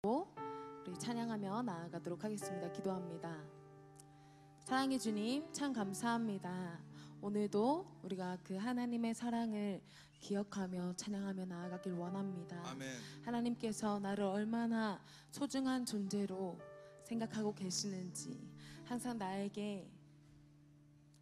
우리 찬양하며 나아가도록 하겠습니다. 기도합니다. 사랑의 주님, 참 감사합니다. 오늘도 우리가 그 하나님의 사랑을 기억하며 찬양하며 나아가길 원합니다. 아멘. 하나님께서 나를 얼마나 소중한 존재로 생각하고 계시는지 항상 나에게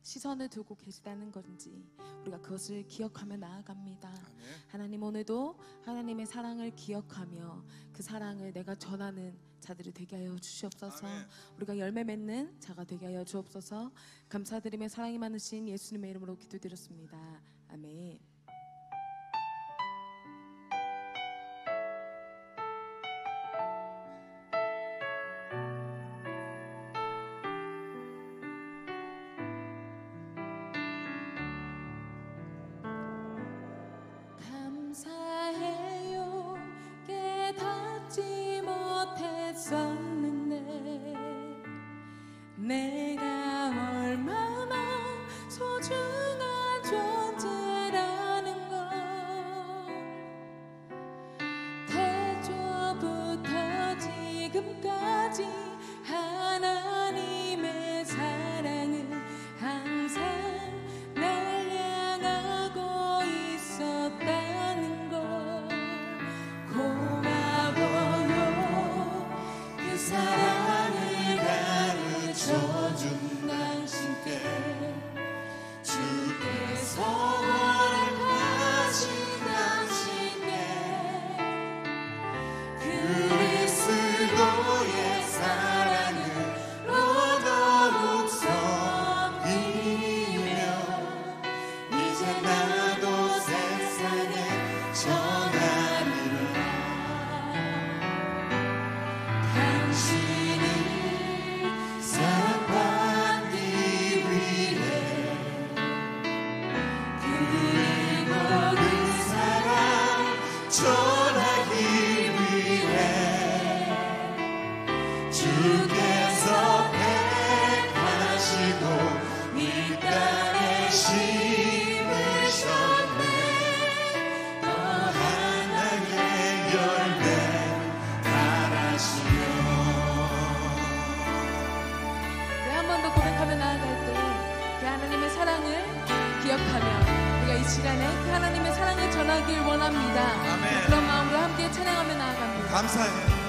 시선을 두고 계시다는 건지 우리가 그것을 기억하며 나아갑니다. 아멘. 하나님 오늘도 하나님의 사랑을 기억하며 그 사랑을 내가 전하는 자들이 되게 하여 주시옵소서. 아멘. 우리가 열매 맺는 자가 되게 하여 주옵소서. 감사드리며 사랑이 많으신 예수님의 이름으로 기도드렸습니다. 아멘. 감사 그 하나님의 사랑을 전하길 원합니다. 아멘. 그런 마음으로 함께 찬양하며 나아갑니다. 감사해요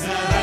그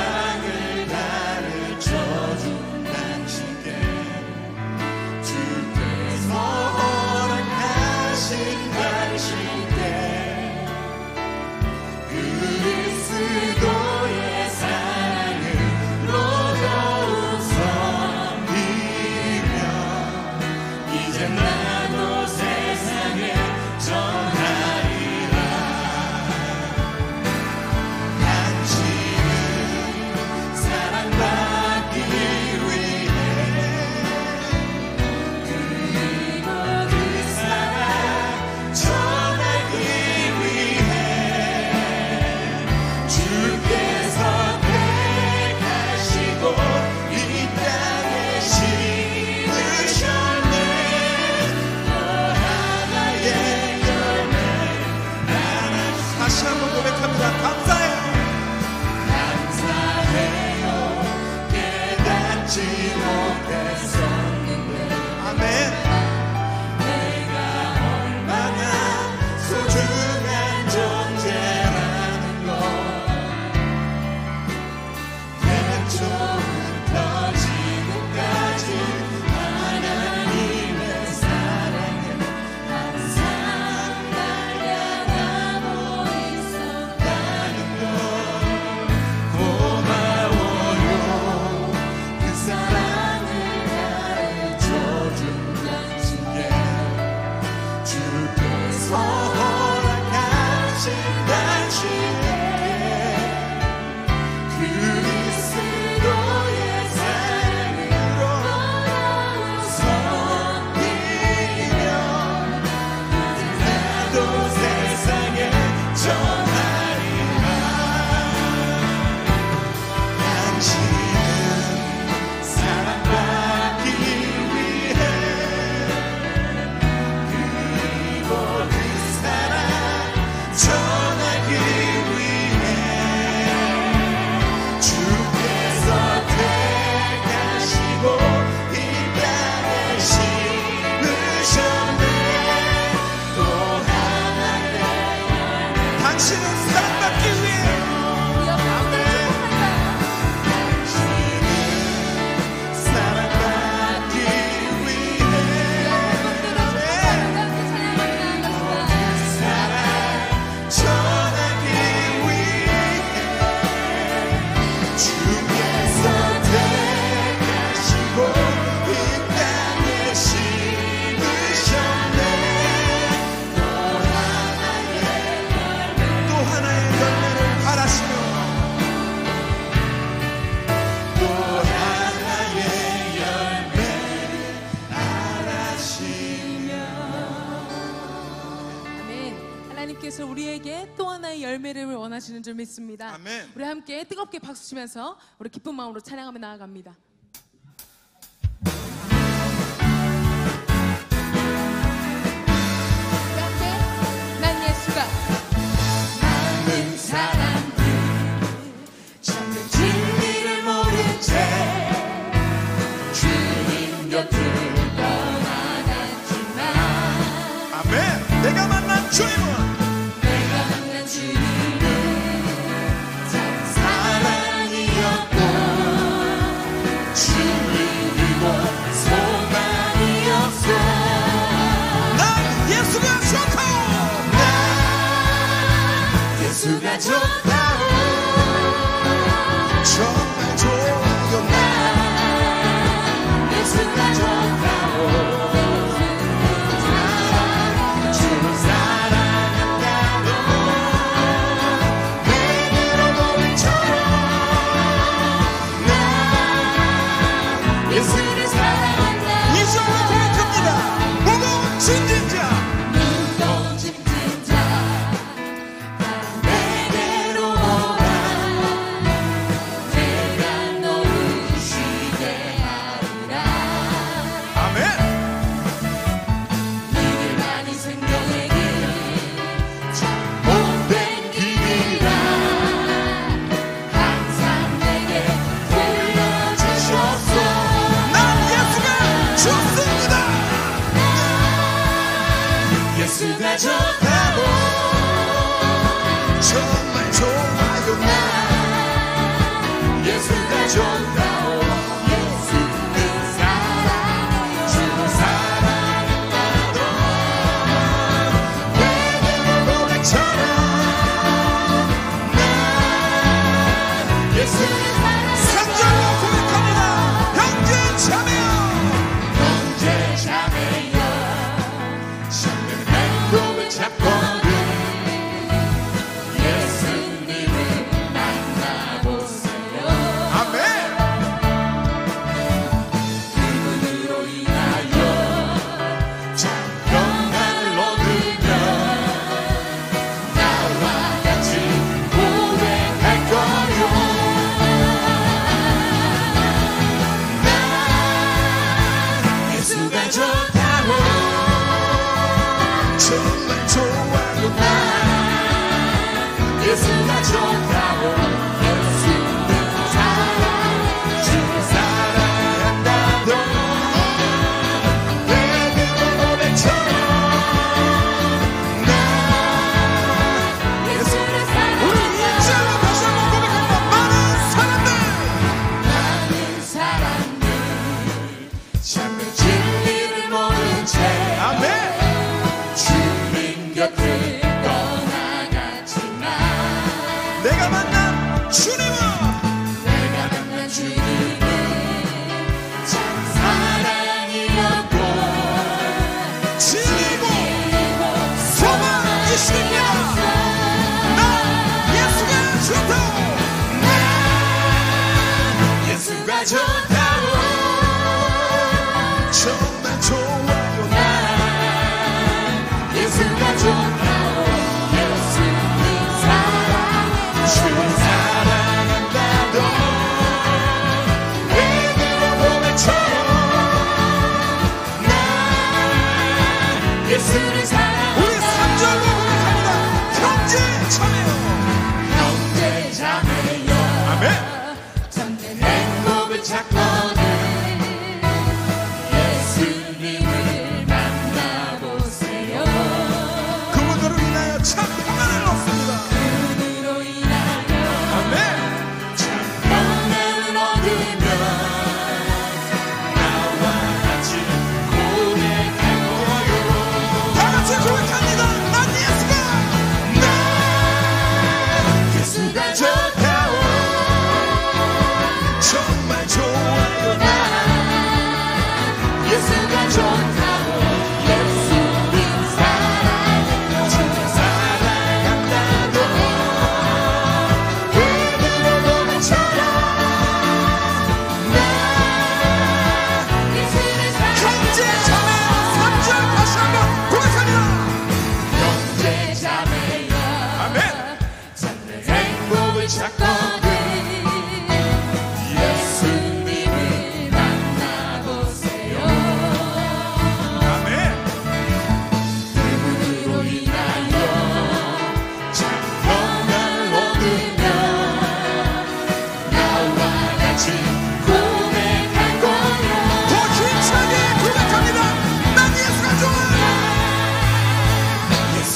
뜨겁게 박수 치면서 우리 기쁜 마음으로 찬양하며 나아갑니다.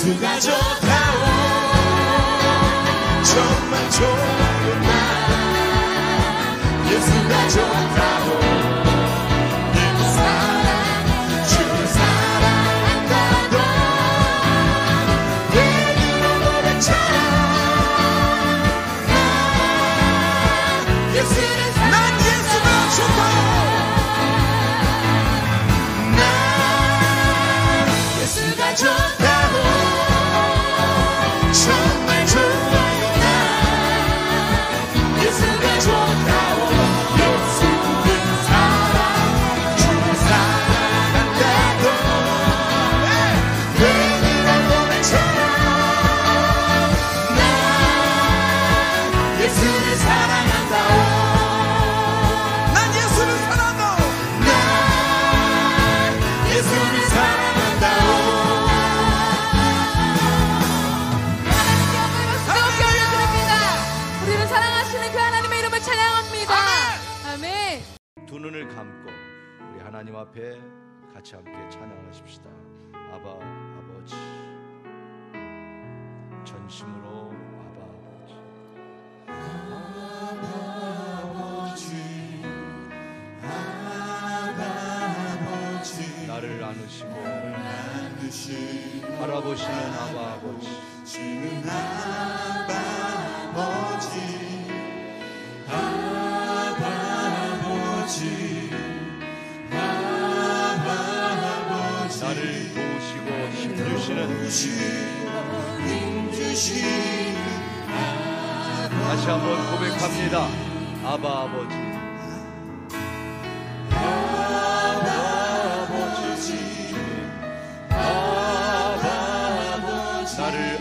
to light 바라보시는 아바 아버지. 아버지. 아버지. 나를 도우시고 힘주시는 힘주시는 다시 한번 고백합니다. 아바 아버지.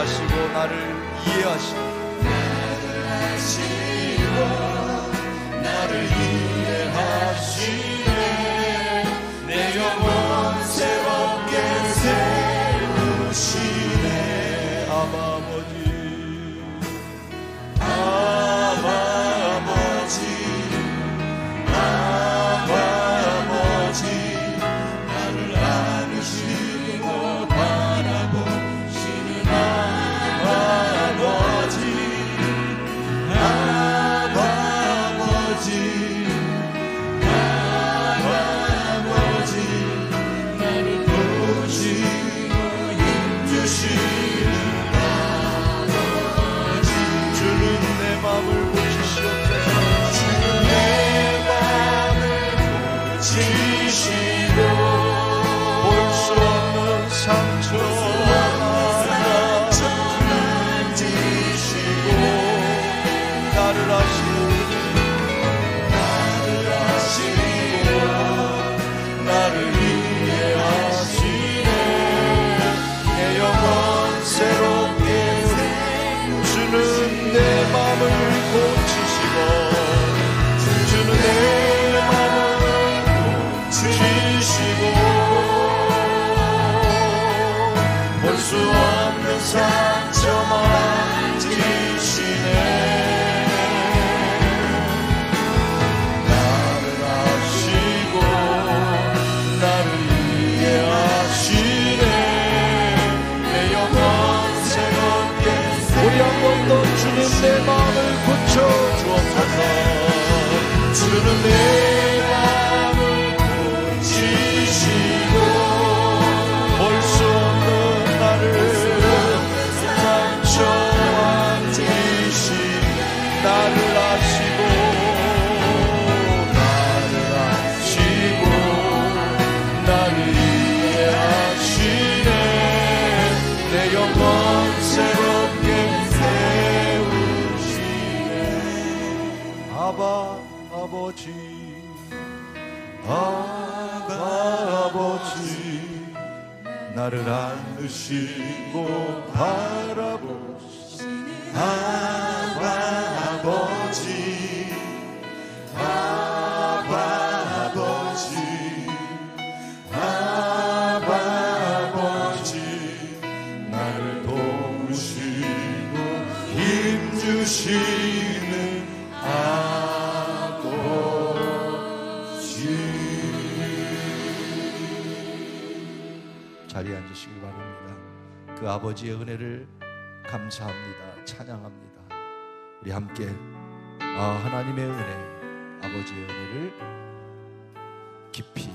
아시고 나를 이해하시고. 나를 아시고 내 마음을 meu. 나를 안으시고 바라보시네. 아버지의 은혜를 감사합니다. 찬양합니다. 우리 함께 아, 하나님의 은혜, 아버지의 은혜를 깊이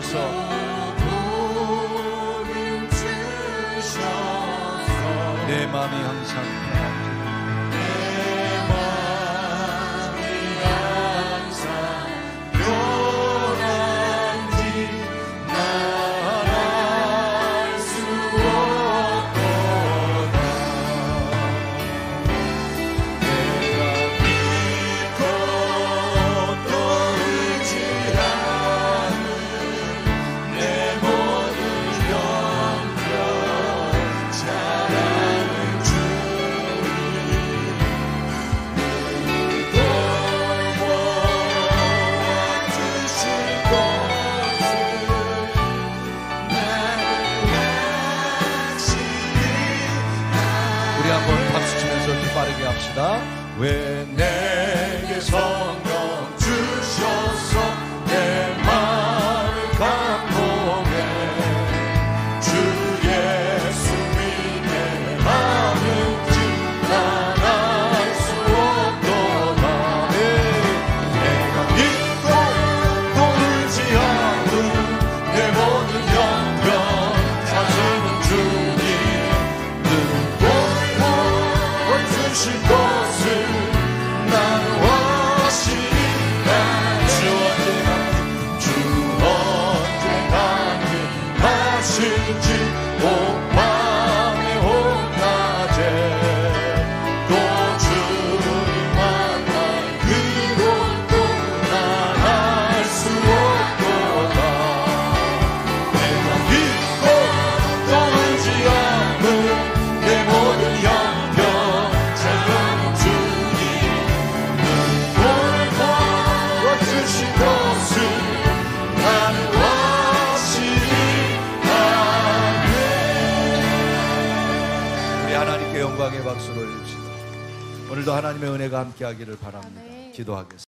주셔서 내 마음이 항상 왜 내게 성경 오늘도 하나님의 은혜가 함께하기를 바랍니다. 기도하겠습니다.